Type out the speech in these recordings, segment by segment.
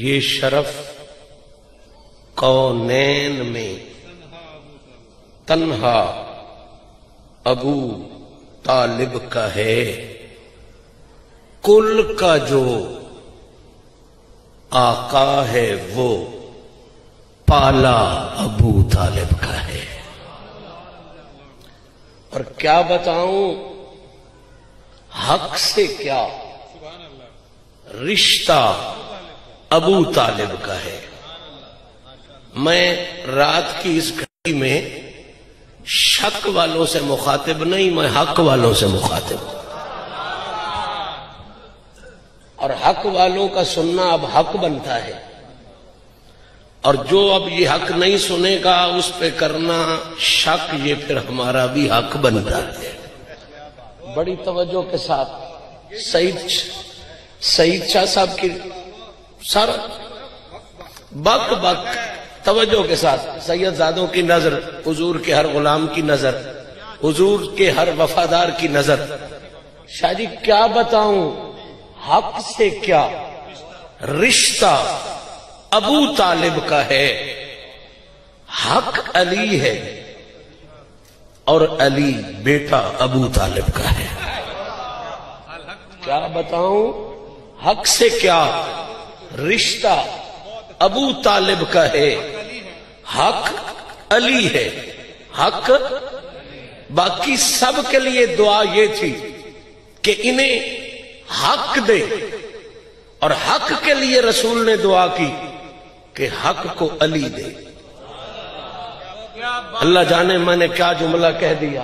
یہ شرف کونین میں تنہا ابو طالب کا ہے۔ کل کا جو آقا ہے وہ پالا ابو طالب کا ہے۔ اور کیا بتاؤں؟ حق سے کیا؟ رشتہ ابو طالب کا ہے۔ میں رات کی اس گھڑی میں شک والوں سے مخاطب نہیں، میں حق والوں سے مخاطب۔ ہوں اور حق والوں کا سننا اب حق بنتا ہے۔ اور جو اب یہ حق نہیں سنے گا، اس پہ کرنا شک، یہ پھر ہمارا بھی حق بنتا ہے۔ بڑی توجہ کے ساتھ، سعید سعید شاہ صاحب کی سر بک بک توجہ کے ساتھ سید زادوں کی نظر، حضور کے ہر غلام کی نظر، حضور کے ہر وفادار کی نظر۔ شاہ جی کیا بتاؤں؟ حق سے کیا؟ رشتہ ابو طالب کا ہے۔ حق علی ہے اور علی بیٹا ابو طالب کا ہے۔ کیا بتاؤں؟ حق سے کیا؟ رشتہ ابو طالب کا ہے۔ حق علی ہے۔ حق باقی سب کے لیے دعا یہ تھی کہ انہیں حق دے۔ اور حق کے لیے رسول نے دعا کی کہ حق کو علی دے۔ اللہ جانے میں نے کیا جملہ کہہ دیا۔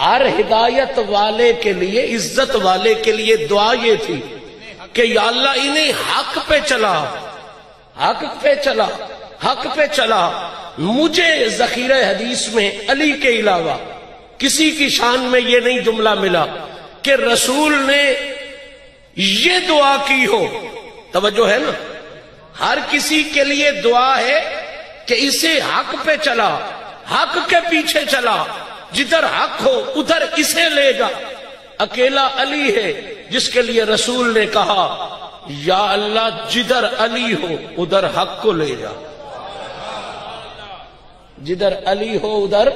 ہر ہدایت والے کے لیے، عزت والے کے لیے دعا یہ تھی۔ کہ یا اللہ انہیں حق پہ چلا، حق پہ چلا، حق پہ چلا۔ مجھے ذخیرہ حدیث میں علی کے علاوہ کسی کی شان میں یہ نہیں جملہ ملا کہ رسول نے یہ دعا کی ہو۔ توجہ ہے نا؟ ہر کسی کے لیے دعا ہے کہ اسے حق پہ چلا، حق کے پیچھے چلا۔ جدھر حق ہو، ادھر اسے لے جا۔ اکیلا علی ہے۔ جس کے لیے رسول نے کہا، یا اللہ جدھر علی ہو، ادھر حق کو لے جا۔ جدھر علی ہو، ادھر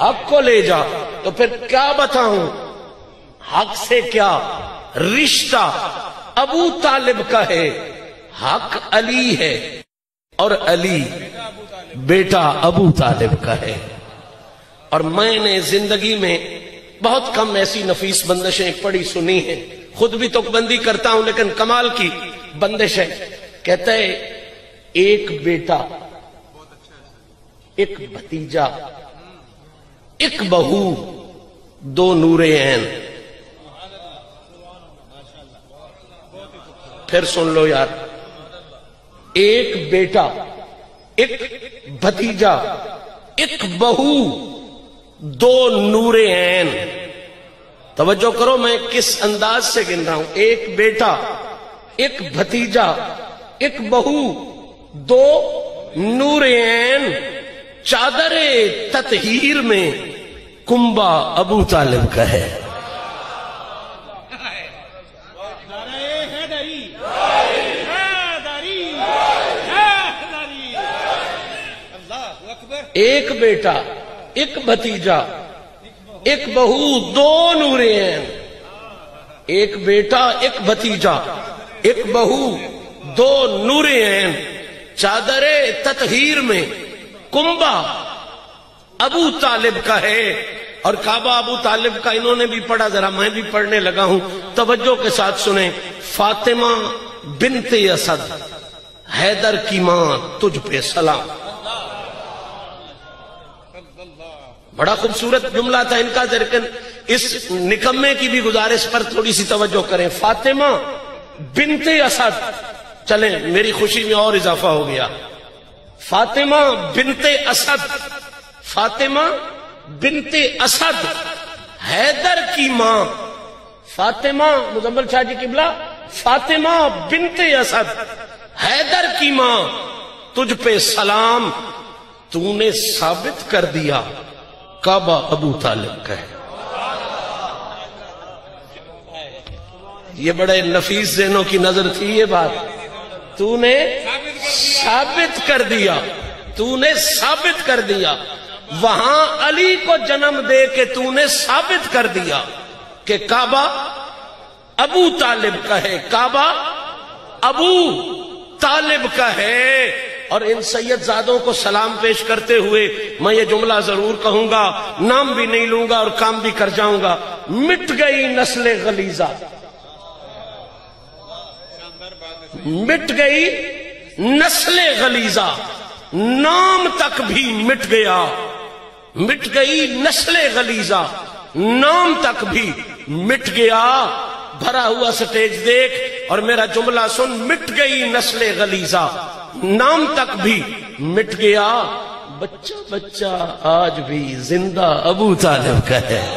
حق کو لے جا۔ تو پھر کیا بتاؤں؟ حق سے کیا؟ رشتہ ابو طالب کا ہے۔ حق علی ہے اور علی بیٹا ابو طالب کا ہے۔ اور میں نے زندگی میں بہت کم ایسی نفیس بندشیں پڑھی سنی ہیں۔ خود بھی تو بندی کرتا ہوں، لیکن کمال کی بندش ہے۔ کہتا ہے، ایک بیٹا، ایک بھتیجا، ایک بہو، دو نور عین۔ پھر سن لو یار، ایک بیٹا، ایک بھتیجا، ایک بہو، دو نور عین۔ توجہ کرو، میں کس انداز سے گن رہا ہوں؟ ایک بیٹا، ایک بھتیجا، ایک بہو، دو نور عین چادر تطہیر میں کنبا ابو طالب کا ہے۔ ایک بیٹا، ایک بھتیجا ایک بہو، دو نورے ہیں۔ ایک بیٹا، ایک بھتیجا۔ ایک بہو، دو نورے ہیں۔ چادر تطہیر میں کنبا ابو طالب کا ہے۔ اور کعبہ ابو طالب کا انہوں نے بھی پڑھا، ذرا میں بھی پڑھنے لگا ہوں۔ توجہ کے ساتھ سنیں۔ فاطمہ بنت اسد، حیدر کی ماں، تجھ پہ سلام۔ بڑا خوبصورت جملہ تھا ان کا لیکن اس نکمے کی بھی گزارش پر تھوڑی سی توجہ کریں۔ فاطمہ بنت اسد۔ چلیں، میری خوشی میں اور اضافہ ہو گیا۔ فاطمہ بنت اسد۔ فاطمہ بنت اسد۔ حیدر کی ماں۔ فاطمہ مزمل شاہ جی قبلہ۔ فاطمہ بنت اسد۔ حیدر کی ماں۔ تجھ پہ سلام۔ تو نے ثابت کر دیا۔ کعبہ ابو طالب کا ہے۔ یہ بڑے نفیس ذہنوں کی نظر تھی یہ بات۔ تو نے ثابت کر دیا۔ تو نے ثابت کر دیا۔ وہاں علی کو جنم دے کے تو نے ثابت کر دیا کہ کعبہ ابو طالب کا ہے۔ کعبہ ابو طالب کا ہے۔ اور ان سید زادوں کو سلام پیش کرتے ہوئے میں یہ جملہ ضرور کہوں گا، نام بھی نہیں لوں گا اور کام بھی کر جاؤں گا۔ مٹ گئی نسل غلیزہ مٹ گئی نسل غلیزہ نام تک بھی مٹ گیا۔ مٹ گئی نسل غلیزہ نام تک بھی مٹ گیا۔ بھرا ہوا سٹیج دیکھ اور میرا جملہ سن، مٹ گئی نسل غلیزہ نام تک بھی مٹ گیا۔ بچہ بچہ آج بھی زندہ ابو طالب کا ہے۔